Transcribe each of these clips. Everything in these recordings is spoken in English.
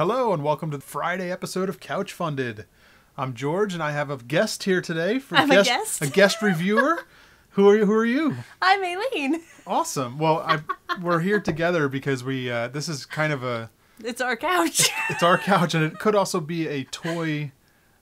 Hello and welcome to the Friday episode of Couch Funded. I'm George and I have a guest here today. For I'm a guest, guest? a guest reviewer. who are you? Who are you? I'm Ayleen. Awesome. Well, I, we're here together because we. Uh, this is kind of a. It's our couch. It's our couch, and it could also be a toy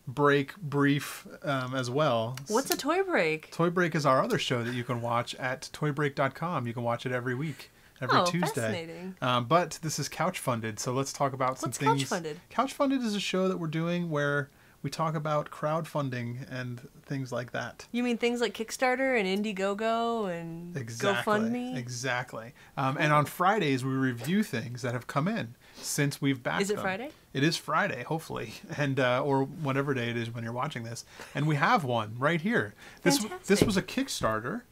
break brief um, as well. What's a toy break? Toy Break is our other show that you can watch at toybreak.com. You can watch it every week, every Oh, Tuesday. fascinating. Um, but this is Couch Funded, so let's talk about some What's Couch things. Funded? Couch Funded is a show that we're doing where we talk about crowdfunding and things like that. You mean things like Kickstarter and Indiegogo and Exactly. GoFundMe? Exactly. Um, and on Fridays we review things that have come in since we've backed Is it them. Friday? It is Friday, hopefully, and uh, or whatever day it is when you're watching this. And we have one right here. This this was a Kickstarter.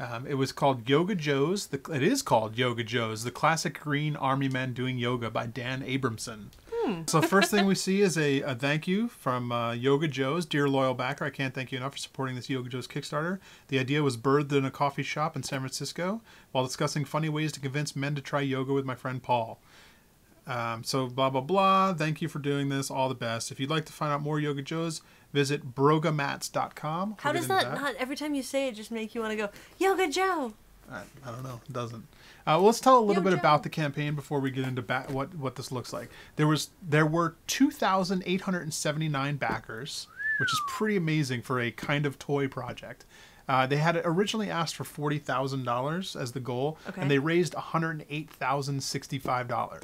Um, it was called Yoga Joe's. The, it is called Yoga Joe's, the classic green army men doing yoga by Dan Abramson. Hmm. So first thing we see is a, a thank you from uh, Yoga Joe's, dear loyal backer. I can't thank you enough for supporting this Yoga Joe's Kickstarter. The idea was birthed in a coffee shop in San Francisco while discussing funny ways to convince men to try yoga with my friend Paul. Um, so blah blah blah. Thank you for doing this. All the best. If you'd like to find out more Yoga Joes, visit brogamats.com. How does into that, not every time you say it just make you want to go, Yoga Joe? I, I don't know. It doesn't. Uh, well, let's tell a little Yo, bit Joe. about the campaign before we get into ba- what what this looks like. There was there were two thousand eight hundred seventy nine backers, which is pretty amazing for a kind of toy project. Uh, they had originally asked for forty thousand dollars as the goal, Okay. and they raised one hundred eight thousand sixty five dollars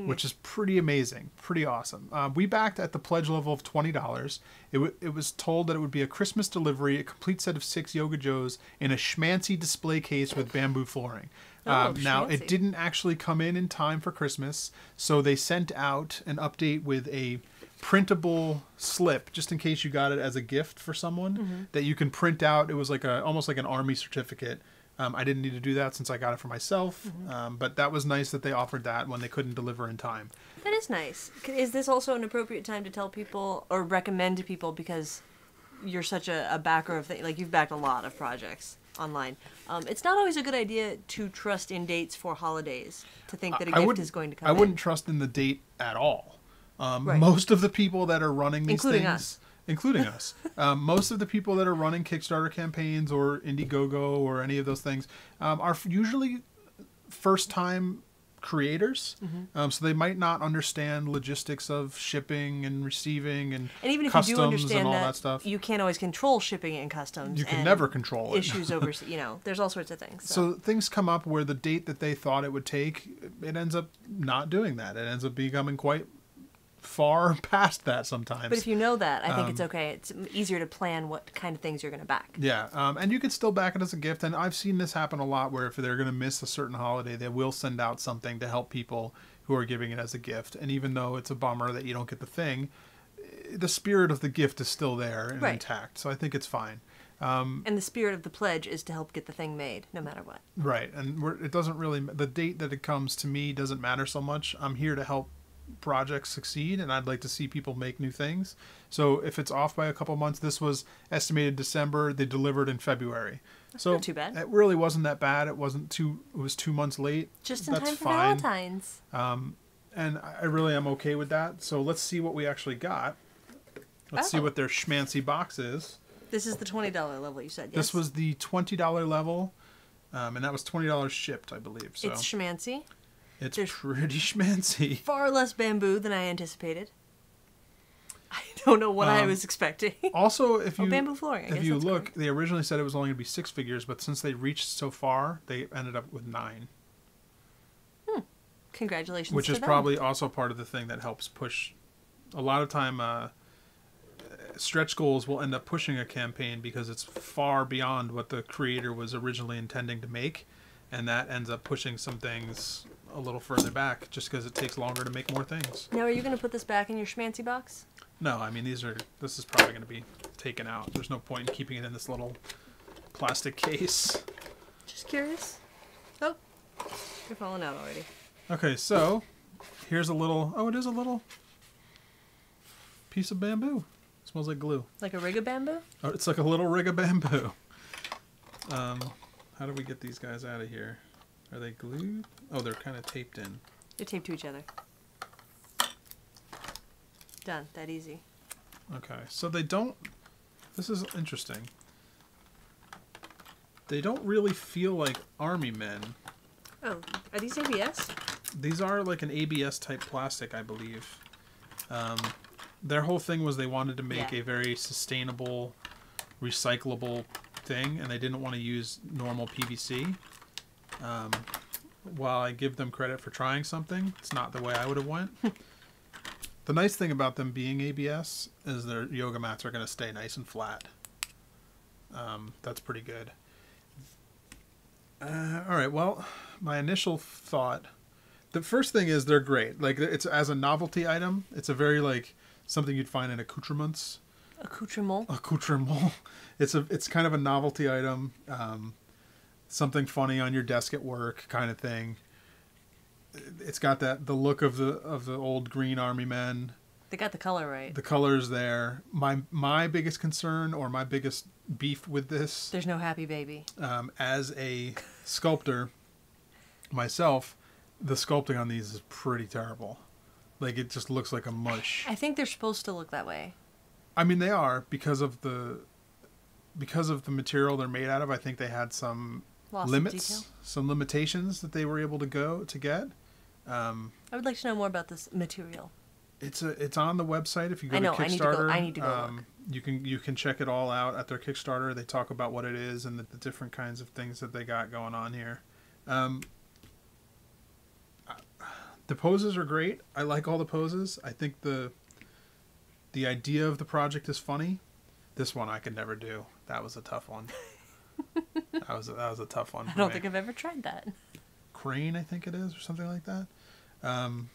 Which is pretty amazing, pretty awesome. Uh, we backed at the pledge level of twenty dollars. It, w- it was told that it would be a Christmas delivery, a complete set of six Yoga Joes in a schmancy display case with bamboo flooring. Oh, Um, now it didn't actually come in in time for Christmas, so they sent out an update with a printable slip just in case you got it as a gift for someone Mm-hmm. that you can print out. It was like a almost like an army certificate. Um, I didn't need to do that since I got it for myself, Mm-hmm. um, but that was nice that they offered that when they couldn't deliver in time. That is nice. Is this also an appropriate time to tell people or recommend to people because you're such a, a backer of things? Like you've backed a lot of projects online. Um, it's not always a good idea to trust in dates for holidays to think that a I gift is going to come. I in. wouldn't trust in the date at all. Um, Right. Most of the people that are running these Including things, us. Including us, um, most of the people that are running Kickstarter campaigns or Indiegogo or any of those things um, are usually first-time creators. Mm-hmm. Um, so they might not understand logistics of shipping and receiving and And even if customs you do understand and all that, that, stuff. you can't always control shipping and customs. You can never control it. issues over. You know, there's all sorts of things. So. So things come up where the date that they thought it would take, it ends up not doing that. It ends up becoming quite far past that sometimes. but if you know that, I think it's Um, okay. It's easier to plan what kind of things you're going to back. yeah, um, and you can still back it as a gift. And I've seen this happen a lot where if they're going to miss a certain holiday, they will send out something to help people who are giving it as a gift. And even though it's a bummer that you don't get the thing, eh, the spirit of the gift is still there and Right. intact. So I think it's fine. And the spirit of the pledge is to help get the thing made, no matter what. Right, and we're, it doesn't really the date that it comes to me doesn't matter so much. I'm here to help projects succeed, and I'd like to see people make new things. So if it's off by a couple months, this was estimated December. They delivered in February, so not too bad. It really wasn't that bad. It wasn't too. It was two months late. Just in That's time for fine. Valentine's. and I really am okay with that. So let's see what we actually got. Let's see Oh. what their schmancy box is. This is the twenty dollar level you said. Yes. This was the twenty dollar level, um, and that was twenty dollars shipped, I believe. So It's schmancy. It's There's- pretty schmancy. Far less bamboo than I anticipated. I don't know what I Um, was expecting. Also, if you Oh, you bamboo flooring, I if you look, correct. they originally said it was only going to be six figures, but since they reached so far, they ended up with nine, Hmm. Congratulations. which is them. probably also part of the thing that helps push. A lot of time, uh, stretch goals will end up pushing a campaign because it's far beyond what the creator was originally intending to make, and that ends up pushing some things a little further back just because it takes longer to make more things. Now, are you going to put this back in your schmancy box? No, I mean these are. This is probably going to be taken out. There's no point in keeping it in this little plastic case. Just curious. Oh, you're falling out already. Okay, so here's a little. Oh, it is a little piece of bamboo. smells like glue. Like a rig of bamboo? Oh, it's like a little rig of bamboo. Um, how do we get these guys out of here? Are they glued? Oh, they're kind of taped in. They're taped to each other. Done. That easy. Okay, so they don't. This is interesting. They don't really feel like army men. Oh, are these ABS? These are like an ABS type plastic, I believe. Um, their whole thing was they wanted to make Yeah. a very sustainable, recyclable thing, and they didn't want to use normal PVC. Um, while I give them credit for trying something, it's not the way I would have went. the nice thing about them being ABS is their yoga mats are going to stay nice and flat. Um, that's pretty good. Uh, all right. Well, my initial thought the first thing is they're great. Like it's as a novelty item, it's a very like something you'd find in accoutrements. Accoutrement. Accoutrement. It's a it's kind of a novelty item. Um, something funny on your desk at work, kind of thing. It's got that the look of the of the old green army men. They got the color right. The colors there. My my biggest concern or my biggest beef with this There's no happy baby. um, as a sculptor myself, the sculpting on these is pretty terrible. Like it just looks like a mush. I think they're supposed to look that way. I mean, they are because of the because of the material they're made out of. I think they had some Limits, some limitations that they were able to go to get. Um, I would like to know more about this material. it's a it's on the website if you go I know, to I need to go- Kickstarter. I need to go um, look. You can you can check it all out at their Kickstarter. They talk about what it is and the, the different kinds of things that they got going on here. Um, the poses are great. I like all the poses. I think the the idea of the project is funny. This one I could never do. That was a tough one. that was a, that was a tough one. I don't me. think I've ever tried that. Crane, I think it is, or something like that. Um,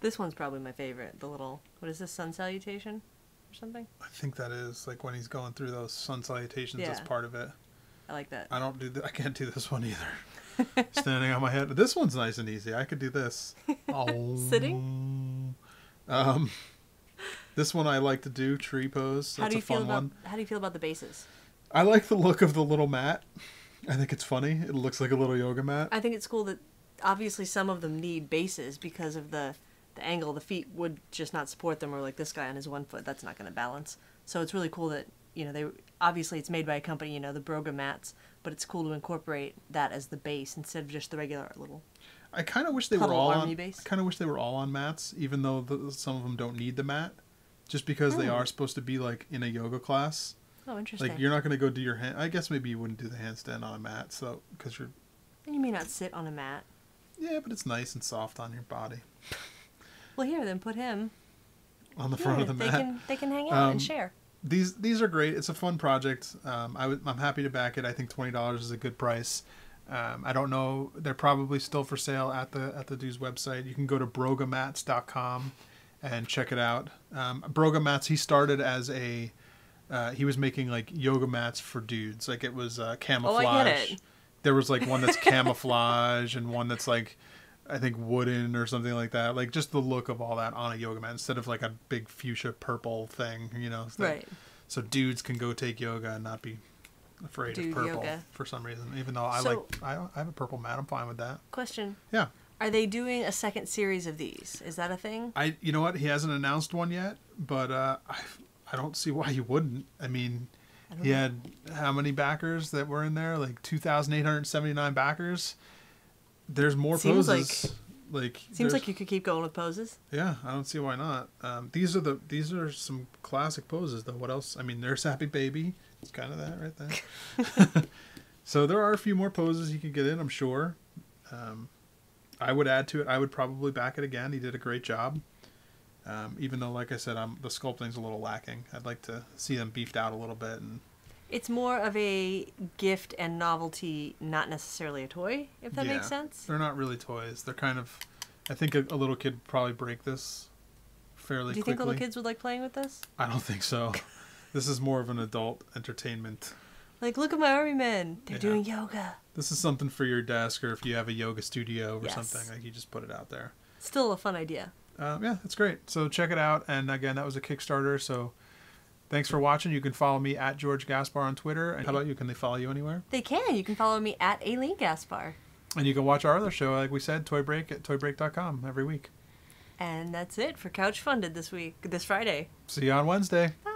This one's probably my favorite. The little what is this sun salutation or something? I think that is like when he's going through those sun salutations. That's Yeah. part of it. I like that. I don't do. Th- I can't do this one either. Standing on my head. This one's nice and easy. I could do this. Oh. Sitting? Um, this one I like to do tree pose. That's how do you a fun feel about one. how do you feel about the bases? I like the look of the little mat. I think it's funny. It looks like a little yoga mat. I think it's cool that obviously some of them need bases because of the the angle. The feet would just not support them, or like this guy on his one foot, that's not going to balance. So it's really cool that you know they obviously it's made by a company, you know, the Broga mats, but it's cool to incorporate that as the base instead of just the regular little. I kind of wish they were all on. base. I kind of wish they were all on mats, even though the, some of them don't need the mat, just because they Hmm. are supposed to be like in a yoga class. Oh, interesting. Like you're not going to go do your hand. I guess maybe you wouldn't do the handstand on a mat, so because you're. And you may not sit on a mat. Yeah, but it's nice and soft on your body Well, here then put him. on the front Yeah, of the they mat. can they can hang out Um, and share. These these are great. It's a fun project. Um, I w- I'm happy to back it. I think twenty dollars is a good price. Um, I don't know. They're probably still for sale at the at the dude's website. You can go to brogamats.com and check it out. Um, Broga Mats. He started as a uh, he was making like yoga mats for dudes. Like it was uh, camouflage. Oh, I get it. There was like one that's camouflage and one that's like I think wooden or something like that. Like just the look of all that on a yoga mat instead of like a big fuchsia purple thing. You know, so Right. so dudes can go take yoga and not be afraid Dude of purple yoga. for some reason. Even though I So- like I, I have a purple mat, I'm fine with that. Question: Yeah, Are they doing a second series of these? Is that a thing? I you know what he hasn't announced one yet, but uh, I I don't see why you wouldn't. I mean, I he know. had how many backers that were in there? Like two thousand eight hundred seventy nine backers. There's more Seems poses. Like, Seems like you could keep going with poses. Yeah, I don't see why not. Um, these are the these are some classic poses though. What else? I mean, there's Happy Baby. It's kind of that right there. so there are a few more poses you can get in. I'm sure. Um, I would add to it. I would probably back it again. He did a great job. Um, even though, like I said, I'm, the sculpting's a little lacking. I'd like to see them beefed out a little bit. And It's more of a gift and novelty, not necessarily a toy. If that Yeah. makes sense. they're not really toys. They're kind of. I think a, a little kid would probably break this fairly quickly. Do you quickly. think little kids would like playing with this? I don't think so. this is more of an adult entertainment. Like, look at my army men. They're Yeah. doing yoga. This is something for your desk or if you have a yoga studio or Yes. something, like you just put it out there. Still a fun idea. Um, yeah, it's great. So check it out. And again, that was a Kickstarter. So thanks for watching. You can follow me at George Gaspar on Twitter. And how about you? Can they follow you anywhere? They can. You can follow me at Ayleen Gaspar. And you can watch our other show, like we said, Toy Break at toybreak.com every week. And that's it for Couch Funded this week, this Friday. See you on Wednesday. Bye.